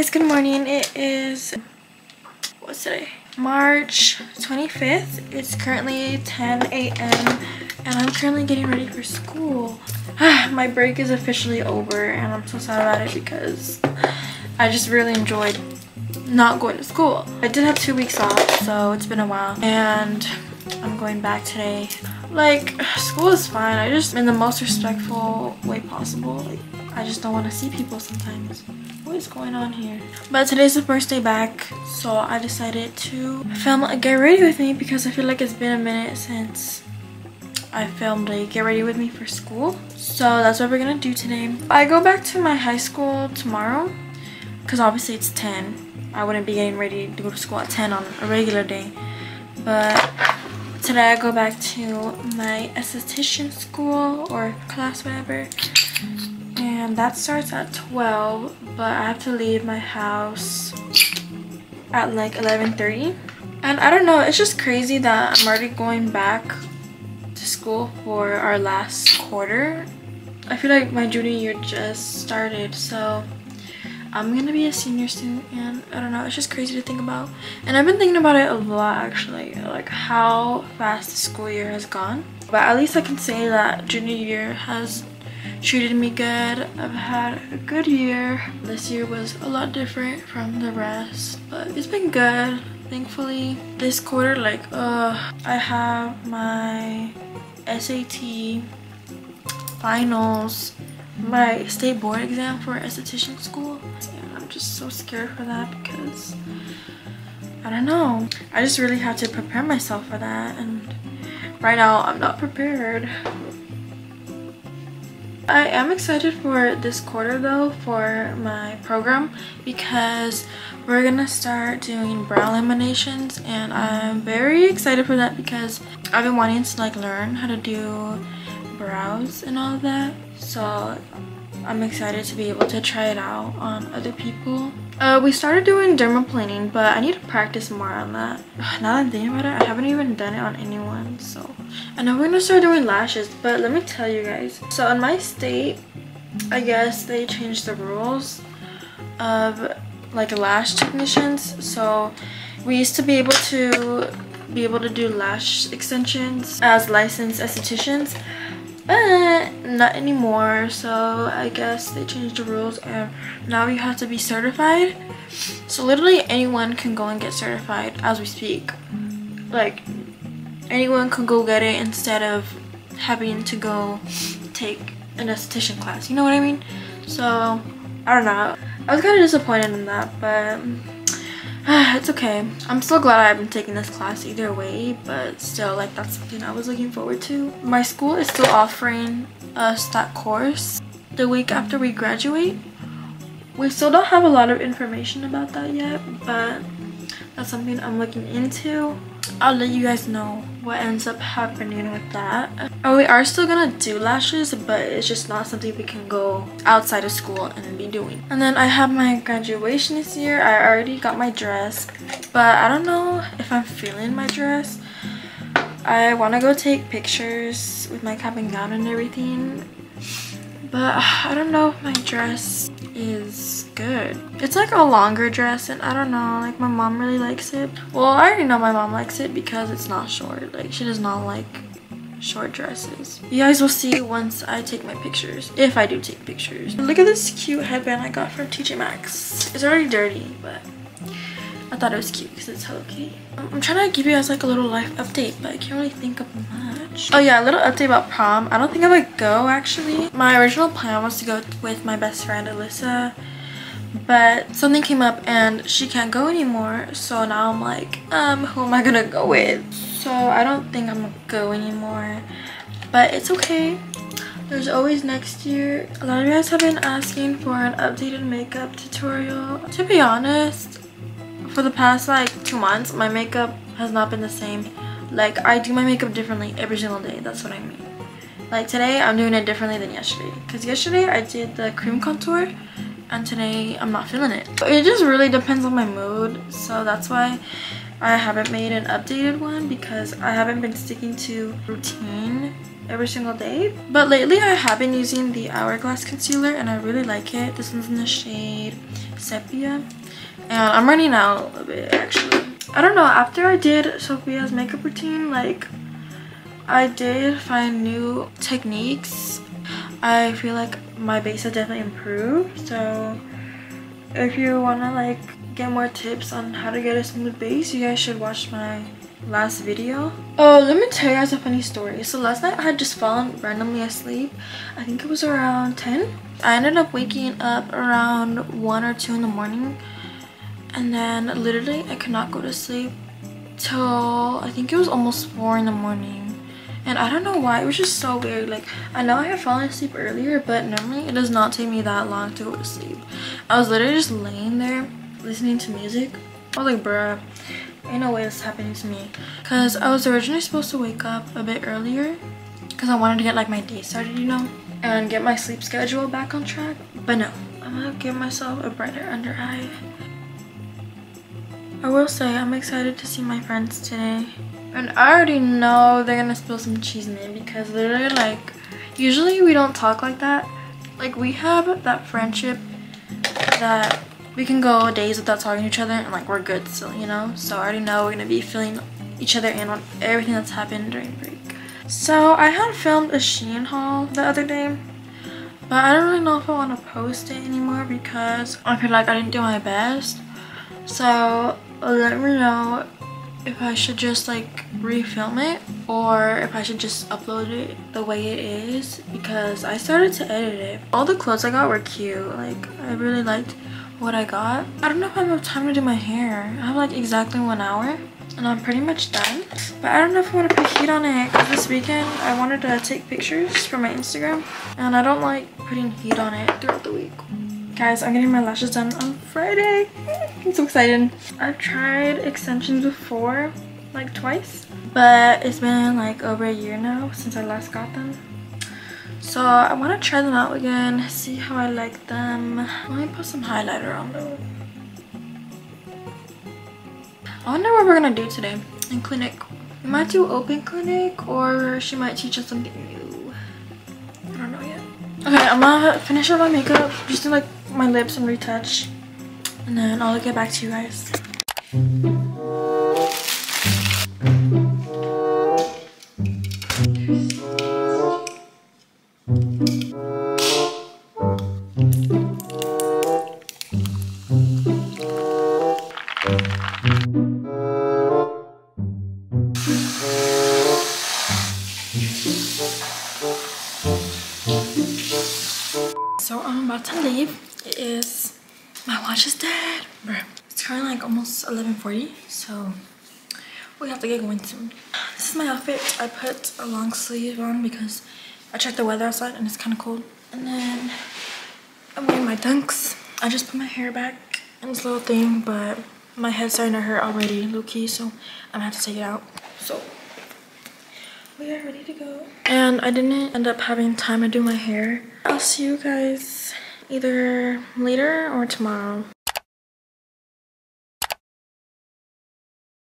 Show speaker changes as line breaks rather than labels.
guys, good morning. It is, what's today? March 25th. It's currently 10 a.m. and I'm currently getting ready for school. Ah, my break is officially over and I'm so sad about it because I just really enjoyed not going to school. I did have two weeks off, so it's been a while. And I'm going back today. Like, school is fine. I just, in the most respectful way possible, like, I just don't want to see people sometimes. What is going on here? But today's the first day back, so I decided to film a get ready with me because I feel like it's been a minute since I filmed a get ready with me for school. So that's what we're gonna do today. I go back to my high school tomorrow because obviously it's 10. I wouldn't be getting ready to go to school at 10 on a regular day. But today I go back to my esthetician school or class, whatever? And that starts at 12 but I have to leave my house at like 11:30 and I don't know it's just crazy that I'm already going back to school for our last quarter. I feel like my junior year just started so I'm gonna be a senior soon and I don't know it's just crazy to think about and I've been thinking about it a lot actually like how fast the school year has gone but at least I can say that junior year has treated me good. I've had a good year. This year was a lot different from the rest, but it's been good, thankfully. This quarter, like, uh, I have my SAT finals, my state board exam for esthetician school. And I'm just so scared for that because I don't know. I just really have to prepare myself for that and right now I'm not prepared. I am excited for this quarter though for my program because we're gonna start doing brow laminations and I'm very excited for that because I've been wanting to like learn how to do brows and all that so I'm excited to be able to try it out on other people uh, we started doing dermaplaning, but I need to practice more on that. Now that I'm thinking about it, I haven't even done it on anyone, so. I know we're gonna start doing lashes, but let me tell you guys. So in my state, I guess they changed the rules of like lash technicians. So we used to be able to be able to do lash extensions as licensed estheticians but not anymore so i guess they changed the rules and now you have to be certified. So literally anyone can go and get certified as we speak. Like anyone can go get it instead of having to go take an esthetician class you know what i mean? So i don't know. I was kind of disappointed in that but it's okay. I'm still glad I haven't taken this class either way, but still, like, that's something I was looking forward to. My school is still offering us that course the week after we graduate. We still don't have a lot of information about that yet, but that's something I'm looking into. I'll let you guys know what ends up happening with that. Oh, we are still gonna do lashes, but it's just not something we can go outside of school and be doing. And then I have my graduation this year. I already got my dress, but I don't know if I'm feeling my dress. I want to go take pictures with my cap and gown and everything, but I don't know if my dress is good. It's like a longer dress and I don't know, like my mom really likes it. Well, I already know my mom likes it because it's not short. Like she does not like short dresses. You guys will see once I take my pictures, if I do take pictures. Look at this cute headband I got from TJ Maxx. It's already dirty, but I thought it was cute because it's Hello Kitty. I'm trying to give you guys like a little life update, but I can't really think of much. Oh yeah, a little update about prom. I don't think I would go actually. My original plan was to go with my best friend Alyssa, but something came up and she can't go anymore. So now I'm like, um, who am I gonna go with? So I don't think I'm gonna go anymore, but it's okay. There's always next year. A lot of you guys have been asking for an updated makeup tutorial. To be honest, for the past like two months my makeup has not been the same like I do my makeup differently every single day that's what I mean like today I'm doing it differently than yesterday because yesterday I did the cream contour and today I'm not feeling it it just really depends on my mood so that's why I haven't made an updated one because I haven't been sticking to routine every single day. But lately I have been using the Hourglass concealer and I really like it. This one's in the shade Sepia. And I'm running out of it actually. I don't know, after I did Sophia's makeup routine, like I did find new techniques. I feel like my base has definitely improved. So if you want to like get more tips on how to get a smooth base, you guys should watch my last video. Oh, let me tell you guys a funny story. So last night I had just fallen randomly asleep. I think it was around 10. I ended up waking up around 1 or 2 in the morning. And then literally I could not go to sleep till I think it was almost 4 in the morning. And I don't know why, it was just so weird. Like, I know I had fallen asleep earlier, but normally it does not take me that long to go to sleep. I was literally just laying there listening to music. I was like, bruh, ain't no way this is happening to me. Because I was originally supposed to wake up a bit earlier because I wanted to get like my day started, you know, and get my sleep schedule back on track. But no, I'm gonna give myself a brighter under eye. I will say I'm excited to see my friends today. And I already know they're gonna spill some cheese me because literally like, usually we don't talk like that. Like we have that friendship that we can go days without talking to each other and like we're good still, you know? So I already know we're gonna be filling each other in on everything that's happened during break. So I had filmed a Shein haul the other day, but I don't really know if I want to post it anymore because I feel like I didn't do my best. So let me know if I should just like refilm it or if I should just upload it the way it is because I started to edit it. All the clothes I got were cute. Like I really liked what I got. I don't know if I have time to do my hair. I have like exactly one hour and I'm pretty much done. But I don't know if I want to put heat on it because this weekend I wanted to take pictures for my Instagram and I don't like putting heat on it throughout the week. Guys, I'm getting my lashes done on Friday. I'm so excited. I've tried extensions before, like twice, but it's been like over a year now since I last got them. So I want to try them out again, see how I like them. Let me put some highlighter on though. I wonder what we're gonna do today in clinic. We might do open clinic or she might teach us something new. I don't know yet. Okay, I'm gonna finish up my makeup, just do like my lips and retouch. And then I'll get back to you guys. Currently 11.40, so we have to get going soon. This is my outfit. I put a long sleeve on because I checked the weather outside and it's kind of cold. And then I'm wearing my dunks. I just put my hair back in this little thing, but my head's starting to hurt already, low-key, so I'm gonna have to take it out. So we are ready to go. And I didn't end up having time to do my hair. I'll see you guys either later or tomorrow.